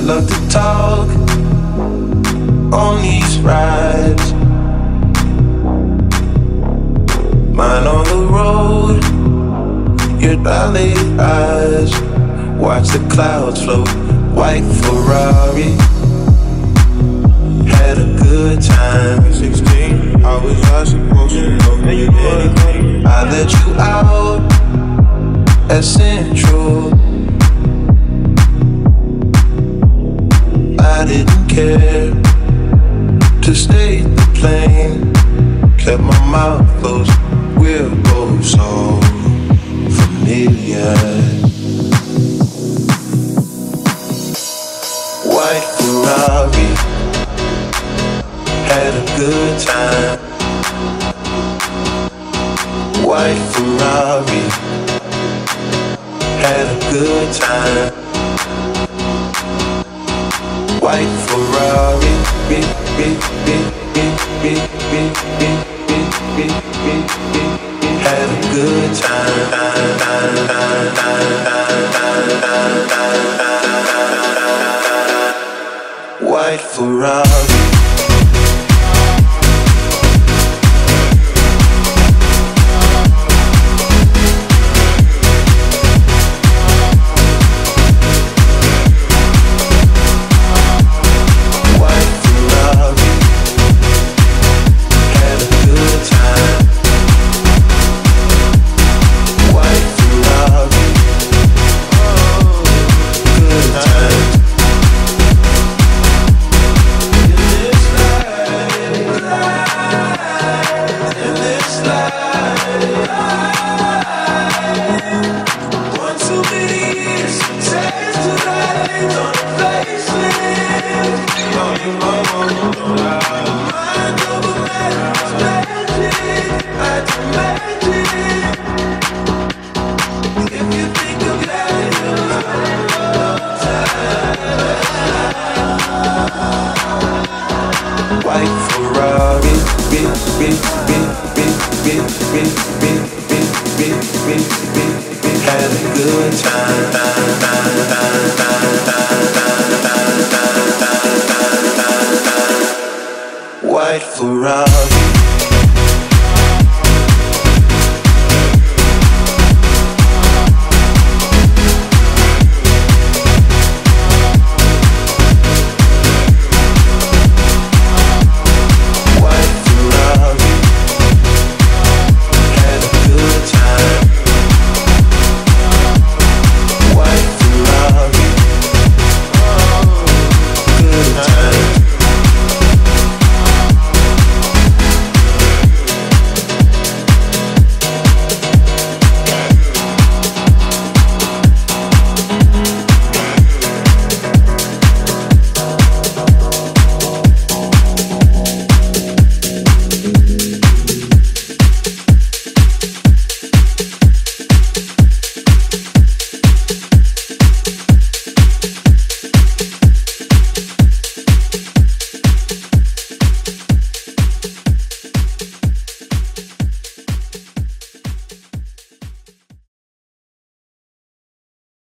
love to talk on these rides. Mine on the road, your ballet eyes. Watch the clouds float, white Ferrari. Had a good time. 16, how was I supposed to know anything? I let you out at Central. Care to stay the plane. Kept my mouth closed. We're both so familiar. White Ferrari had a good time. White Ferrari had a good time. Good time. White Ferrari.